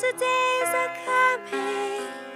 but colder days are coming.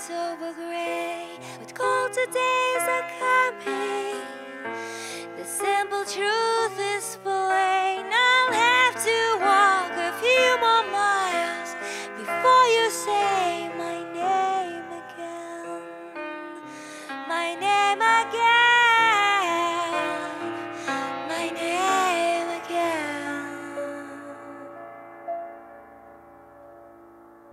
October gray, but colder days are coming. The simple truth is.